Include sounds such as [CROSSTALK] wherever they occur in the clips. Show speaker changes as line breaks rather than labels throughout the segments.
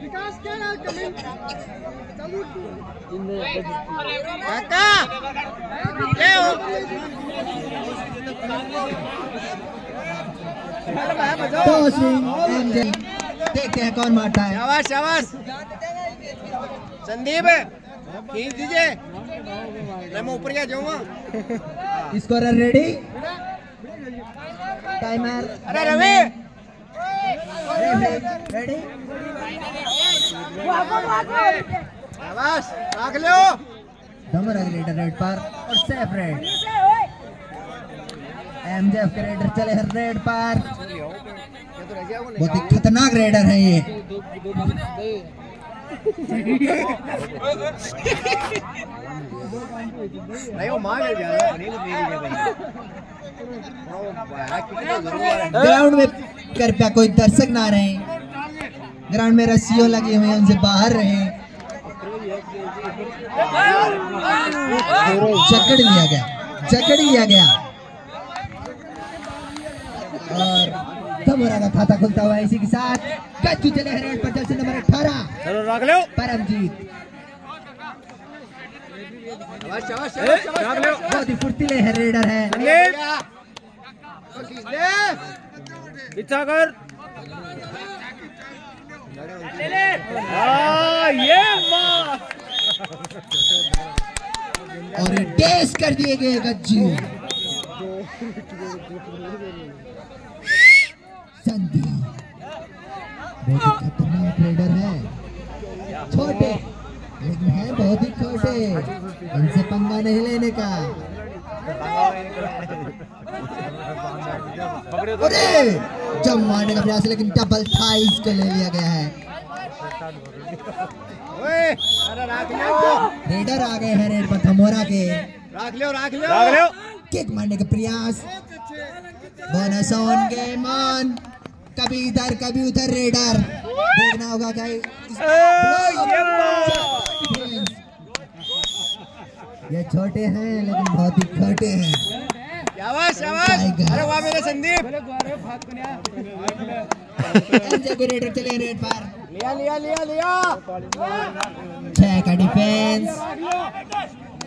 विकास क्या कमेंट चालू
काका हो
तो। स्विंग देखते हैं। कौन मारता है
शाबाश शाबाश। संदीप खींच दीजिए। मैं ऊपर क्या जाऊँगा?
स्कोरर रेडी टाइमर
अरे रवि!
रेडी
लो।
रेडर रेड पर और सेफ़ रेड एमजेएफ के रेडर चले हैं रेड पर बहुत ही खतरनाक रेडर है ये.
नहीं वो मेरी है
ग्राउंड में कृपया कोई दर्शक ना रहे। ग्राउंड में रस्सियों लगी हुई हैं उनसे बाहर रहे। जकड़ लिया गया जकड़ लिया गया। और धमोरा का खाता खुलता हुआ इसी के साथ। कच्चू चले हैं रेड पर जर्सी नंबर 18
चलो रख लो
परमजीत। बहुत ही फुर्तीले है रेडर है।
कर हाँ, ये
और टेस्ट कर दिए गए गज्जू बहुत ही है। छोटे लेकिन है बहुत ही छोटे। इनसे पंगा नहीं लेने का। अरे जब मारने का प्रयास लेकिन डबल थाइस को ले लिया गया है।
रख
रेडर आ गए हैं रेड पर थमोरा के।
रख लो रख लो
भाग लो
किक मारने का प्रयास। बोनस ऑन गेम ऑन कभी इधर कभी उधर रेडर देखना होगा क्या
ये
छोटे हैं लेकिन बहुत ही छोटे हैं।
शाबाश अरे वाह मेरे संदीप।
चले रेड पर
लिया लिया लिया लिया।
छह का डिफेंस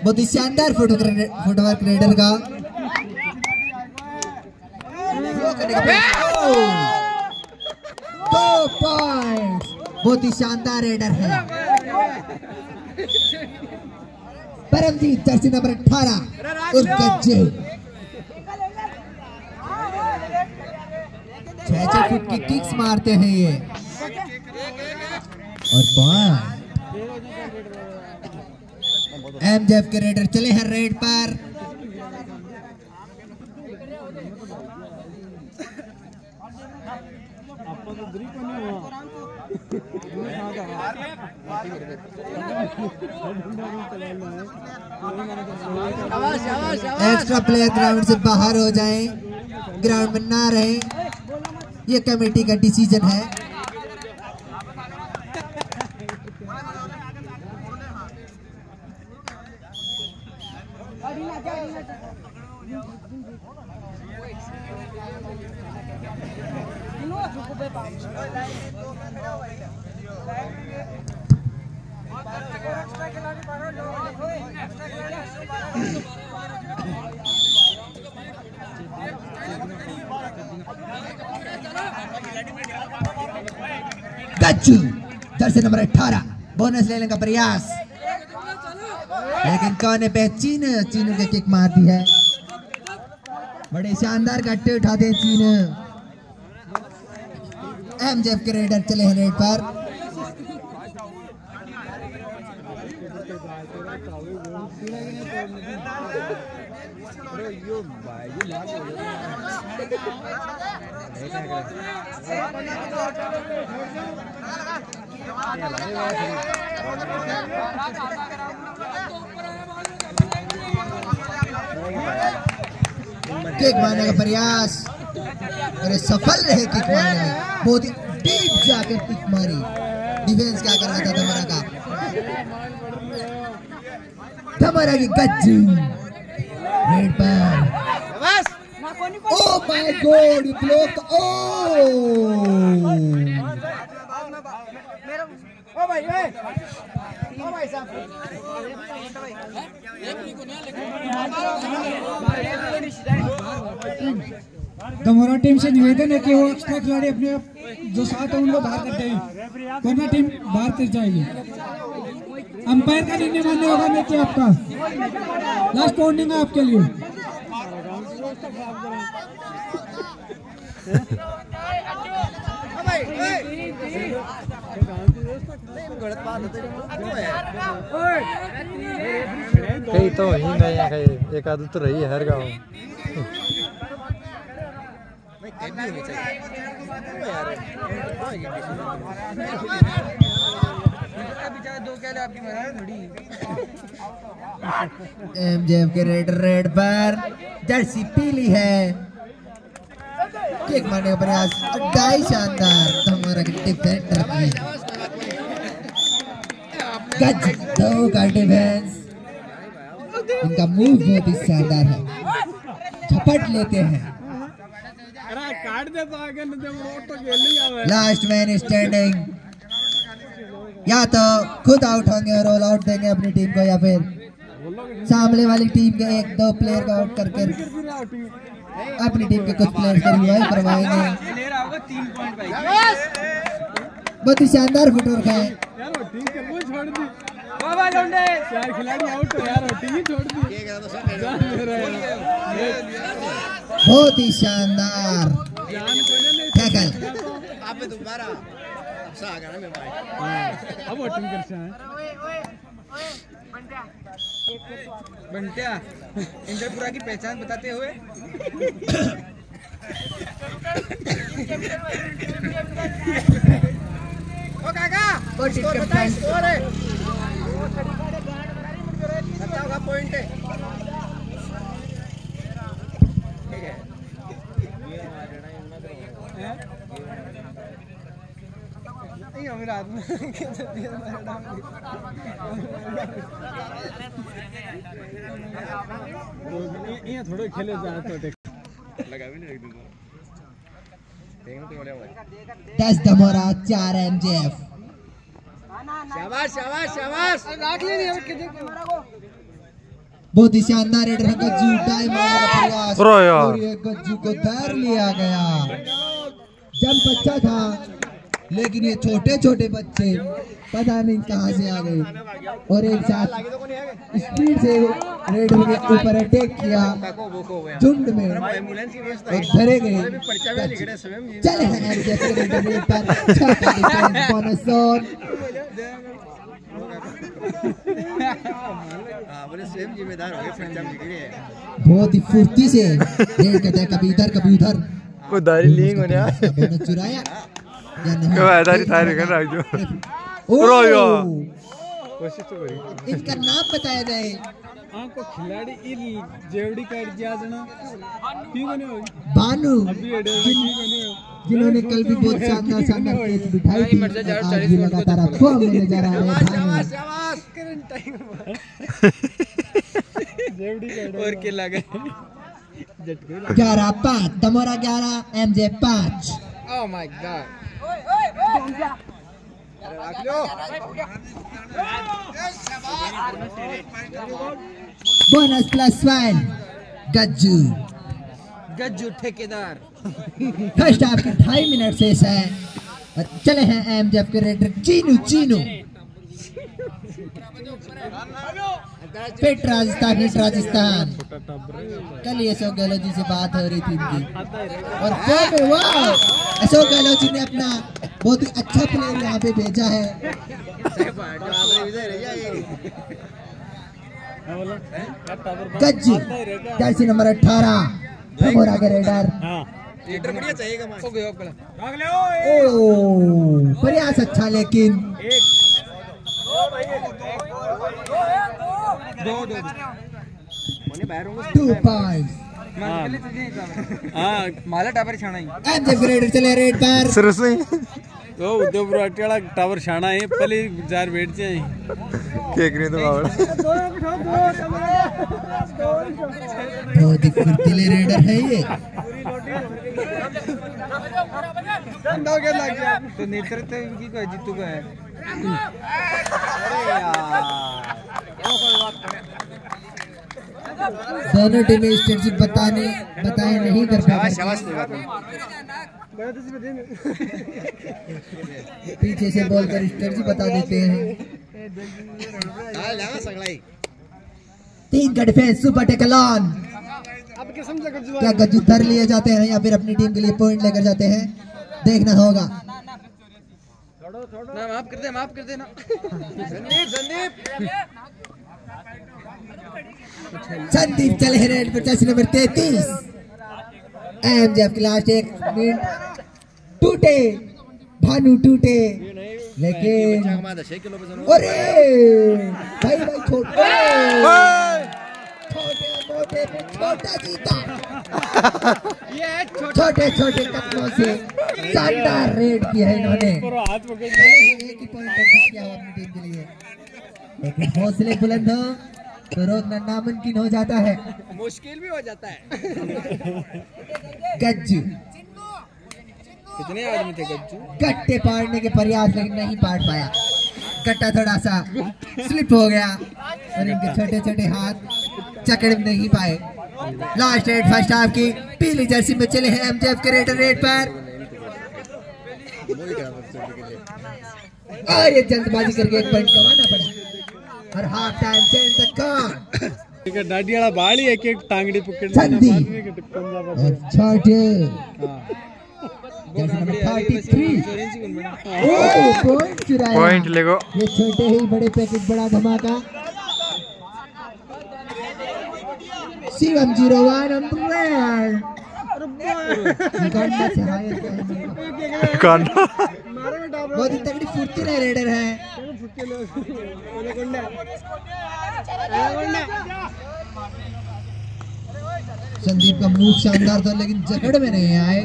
बहुत ही शानदार फुटवर्क रेडर का! दो बहुत ही शानदार रेडर है। परमजीत जर्सी नंबर 18 उस गज्जे। छह छह फुट की किक्स मारते हैं ये। और पॉइंट के रेडर चले हैं रेड पर
शाबाश शाबाश शाबाश
एक्स्ट्रा प्लेयर ग्राउंड से बाहर हो जाएँ ग्राउंड में ना रहें। ये कमेटी का डिसीज़न है। गच्चू जर्सी नंबर 18 बोनस लेने का प्रयास। लेकिन कोने पे चीन चीनू के किक मार दी है। बड़े शानदार गट्टे उठाते हैं चीन। एमजेएफ के रेडर चले हैं रेड पर। किक मारने का प्रयास। अरे सफल रहे किक मारने। बहुत ही डीप जाकर किक मारी। डिफेंस क्या कर रहा था धमारा का? धमारा की गज्जी। रेड पर।
Oh,
oh my God! block blocked. Oh.
ओ भाई ए दमोरा टीम से निवेदन है कि वो एक्स्ट्रा खिलाड़ी अपने जो साथ है उनको बाहर करते हैं वरना टीम बाहर कर जाएगी अंपायर का निर्णय मानना होगा मैं क्या आपका लास्ट वार्निंग है आपके लिए
कई तो ही नहीं है एक आदत तो रही है हर गाँव।
एमजेएफ के रेड रेड पर जर्सी पीली है। किक मारने का प्रयास। अड्डाई शानदार। हमारा डिफेंडर की गज दो का डिफेंस इनका मूव बहुत ही शानदार है। झपट लेते हैं।
अरे काट दे तो आगे न वो तो खेल आवे
लास्ट मैन स्टैंडिंग या तो खुद आउट होंगे और ऑल आउट देंगे अपनी टीम को या फिर सामने वाली टीम के एक, दो प्लेयर को आउट करके अपनी टीम के कुछ प्लेयर से रिवाइव करवाएँगे बहुत ही शानदार फुटवर्क है।
के
बहुत ही शानदार।
जान को ने
आ गया ना मेरे। भाई
अब वो टीम कर से है
बंटिया इंद्रपुरा की पहचान बताते हुए। ओ काका स्कोर बताइए? स्कोर है बताओ का पॉइंट है ठीक है नहीं
खेले जा तो टेक
दस दमोरा चार एमजेएफ
शाबाश शाबाश शाबाश।
राख ले नहीं
बहुत ही शानदार मारने का प्रयास।
अरे
और ये गज्जू को धर लिया गया। जब बच्चा था लेकिन ये छोटे छोटे बच्चे पता नहीं कहाँ से आ गए। और एक साथ स्पीड से रेड के ऊपर अटैक किया झुंड में और धरे गए। चले हैं पर
हाँ हो जिगरे
बहुत ही फुर्ती से है कभी इधर कभी उधर।
कोई दारी लिंग
चुराया।
यार। कोशिश तो करी
इनका नाम बताया जाए।
आंको खिलाड़ी इल जेवड़ी काट दिया जना ठीक
बानू जिन्होंने कल भी बहुत शानदार शानदार कैच बिठाई थी आज भी लगातार आपको हमें नज़र आ रहे हैं।
जेवड़ी
और के लगा।
ग्यारह पाँच दमोरा ग्यारह एम जे पाँच।
ओह my God
bonus plus one Gajju
Gajju ठेकेदार।
फ़र्स्ट हाफ़ के ढाई मिनट शेष है और चले हैं एम जब के raider Chinu. Chinu. Fit Rajasthan, hit Rajasthan. कल ये अशोक गहलोत जी से बात हो रही थी इनकी। और अशोक गहलोत जी ने अपना बहुत ही अच्छा प्लेयर यहाँ पे भेजा है। गज्जू नंबर अठारह, भगोरा के रेडर।
हो
प्रयास अच्छा लेकिन
दो दो
टू पॉइंट्स
हाँ
माला टापर छाना ही
एम जे रेडर चले रेड पर
सरस में
तो उद्योगपुर अटेड़ा टावर शाना है पहले जार बैठ जाए।
केक नहीं तो बावड़ा
बहुत ही फुर्तीले रेडर है ये
तो नेतृत्व की को जीतू का है अरे यार
दोनों टीमें स्ट्रेटजी बताने बताए नहीं कर
देने
पीछे से बॉल कर स्ट्रेटजी बता देते हैं। तीन का डिफेंस सुपर टेकलॉन
क्या समझा कर
क्या गज्जू धर लिए जाते हैं या फिर अपनी टीम के लिए पॉइंट लेकर जाते हैं? देखना होगा।
ना माफ़ कर दे माफ़ कर दे ना। [LAUGHS]
संदीप संदीप
संदीप चले हैं रेड पर टच नंबर तैतीस। एम जेफ की लास्ट एक मिनट। टूटे, भानु टूटे, लेकिन
घुमा दे 6 किलो पे जनो
अरे, भाई भाई, छोटे। छोटे, मोटे छोटा जीता। छोटे छोटे कदमों से शानदार रेड किया है इन्होंने। एक ही पॉइंट किया हुआ अपनी टीम के लिए। लेकिन हौसले बुलंद हो। तो रोकना नामुमकिन हो जाता है।
मुश्किल भी हो जाता है।
गज्जू।
कितने आदमी थे गज्जू?
गट्टे पाड़ने के प्रयास लेकिन नहीं पाड़ पाया। गट्टा थोड़ा सा स्लिप हो गया और इनके छोटे छोटे हाथ चकड़ में नहीं पाए। लास्ट रेड फ़र्स्ट हाफ़ की पीली जर्सी में चले हैं एमजेएफ के रेड रेड पर। और ये जल्दबाजी करके एक पॉइंट कमाना पड़ा। और half time change the cone
ಈಗ ದಾಡಿಯಾಳ ಬಾಳಿ ಯಾಕೆ टांगड़ी पकड़
संदी और छोटे जर्सी नंबर 33 ओ पॉइंट चुराया
पॉइंट लेगो
ये छोटे ही बड़े पैकेज बड़ा धमाका शिवम जीरो वन से हायर क्या है मेरे को?
कांडा
मारे में डाल
बहुत ही तगड़ी फुर्ती रहे रेडर है संदीप का मूव शानदार था, लेकिन जकड़ में नहीं आए।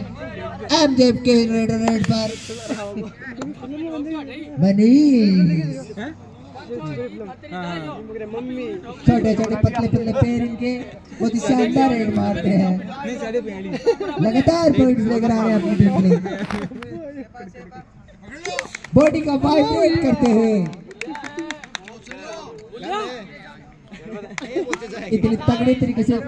एमजेब के रेडर रेड पर। मनीष। छोटे छोटे पतले पतले पैर इनके बहुत ही शानदार रेड मारते हैं। लगातार पॉइंट्स लेकर आ रहे हैं अपनी टीम लिए बॉडी का वाइब्रेट करते हुए। इतनी तगड़े तरीके से।
ले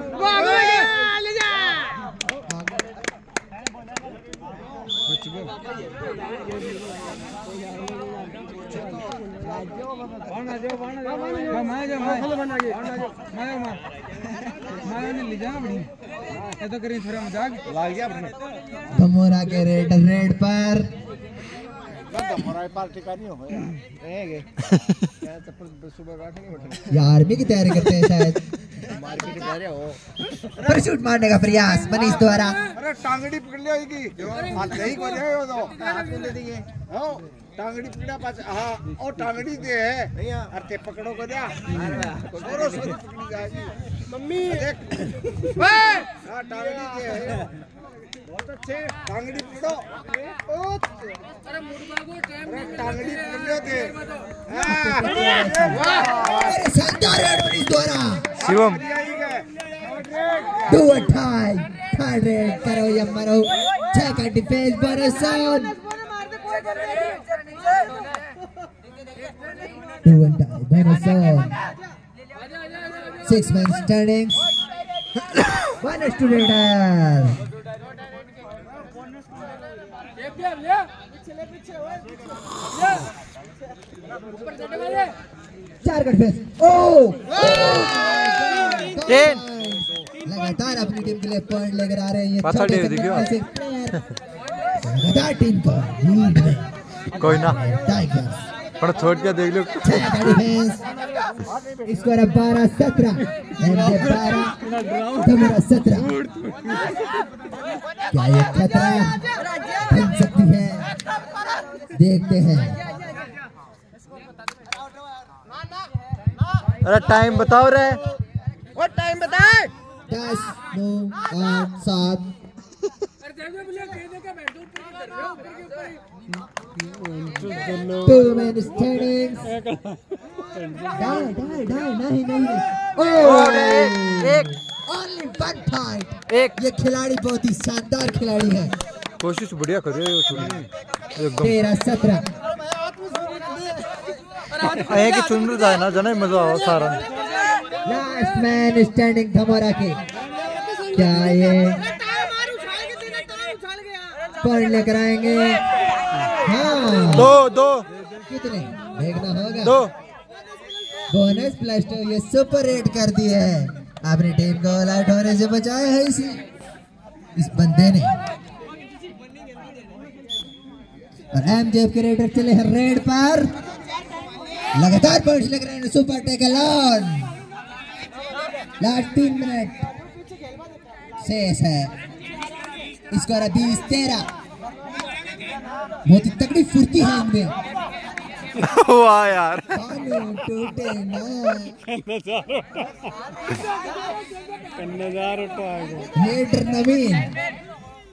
जा
ये तो करी थोड़ा मज़ाक।
लाग गया
रेड रेड पर। [LAUGHS] आर्मी की तैयारी करते हैं शायद।
हो।
मारने का प्रयास मनीष द्वारा।
अरे टांगड़ी पकड़ लिया इसकी नहीं [LAUGHS] को जाए तो। हो। टांगड़ी पकड़ा पास हाँ और टांगड़ी दे है। अरे पकड़ो को पकड़ी जाएगी मम्मी। देख। हाँ टांगड़ी दे है। बहुत अच्छे टांगड़ी पकड़ो ओ अरे टांगड़ी पकड़ लिया थे वाह
शानदार रेड द्वारा
शिवम।
दो अठाई थर्ड रेड करो या मरो। छह का डिफेंस बरसन दो अठाई बरसन six man standings one student चार का डिफेंस ओ!
टेन
लगातार अपनी टीम के लिए पॉइंट लेकर आ रहे हैं ये छोटे से। से लगातार टीम को लीड में
कोई ना।
टाइगर्स
पर छोड़ के देख लो।
स्कोर है बारह सत्रह। एमजे बारह। तुम्हारा सत्रह। क्या ये खतरा है? देखते हैं
अरे टाइम बताओ रे
और टाइम बताए
दस नौ आठ सात Two standing. Die, die, die. नहीं नहीं
और
Oh!
एक
Only one point.
एक
ये खिलाड़ी बहुत ही शानदार खिलाड़ी है
कोशिश बढ़िया कर रहे हो
तेरह सत्रह
कि ना जना मज़ा सारा।
लास्ट मैन स्टैंडिंग धमोरा के क्या ये? पॉइंट लेकर आएँगे हाँ।
दो दो।
कितने? देखना होगा।
दो।
बोनस प्लस टू ये सुपर रेट कर दी है। अपनी टीम को ऑल आउट होने से बचाया है इसी। इस बंदे ने। और एम जेब के रेडर चले हैं रेड पर। लगातार पॉइंट्स लग रहे हैं सुपर टेकल ऑन लास्ट तीन मिनट शेष है। स्कोर है बीस तेरह। बहुत ही तगड़ी फुर्ती है इनमें।
वाह यार।
टूटे ना। नवीन।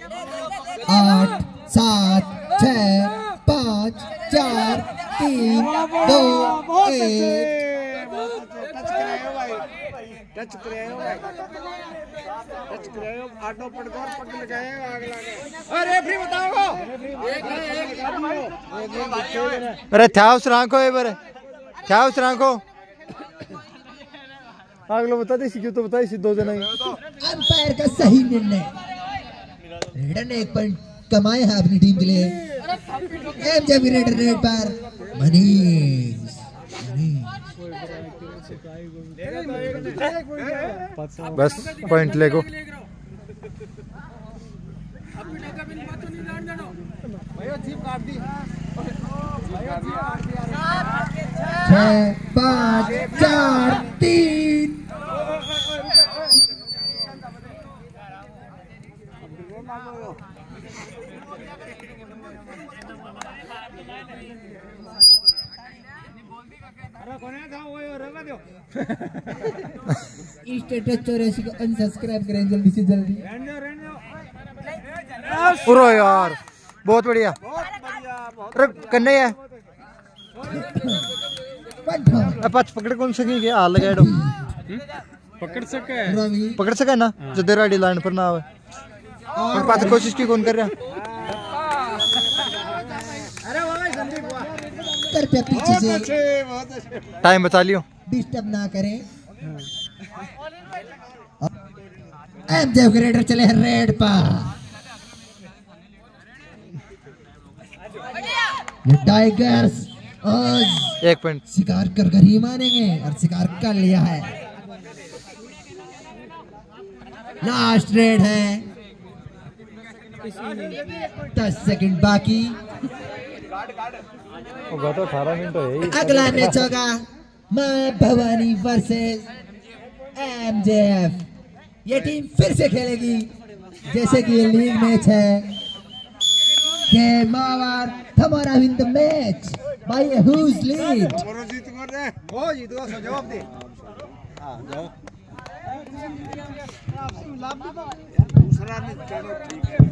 आठ सात छ पाँच चार तीन दो एक।
टच आटो आग लगे अरे फ्री बताओ
अरे था उस बरे। था उस रांको अगलो बता दे क्यों तो बता दो जना
अंपायर का सही निर्णय। रेडर ने एक पॉइंट कमाए हैं अपनी टीम के लिए। एम जब रेडर रेड पर मनीष
बस पॉइंट ले को
छह पाँच चार तीन। स्टेटस चौरासी को अनसब्सक्राइब करें जल्दी से जल्दी।
पूरा यार। बहुत बढ़िया। कन्ने है पच पकड़ कौन सकी? के हाल लगा दो।
पकड़ सके।
पकड़ सका ना? जो तेरा आईडी लाइन पर ना आवे। पर पास कोशिश की कौन कर रहा?
कृपया पीछे से
टाइम बता लियो।
डिस्टर्ब ना करें। एम देव ग्रेडर चले हैं रेड पर। टाइगर्स आज
एक पॉइंट
शिकार कर कर ही मानेंगे और शिकार कर लिया है। लास्ट रेड है। दस सेकंड बाकी। अगला मैच होगा भवानी वर्सेस एमजेएफ। ये टीम फिर से खेलेगी, जैसे कि लीग मैच है। गेम ओवर थमोरा win the match by whose lead
को जवाब दे हाँ जाओ दूसरा चलो, ठीक है।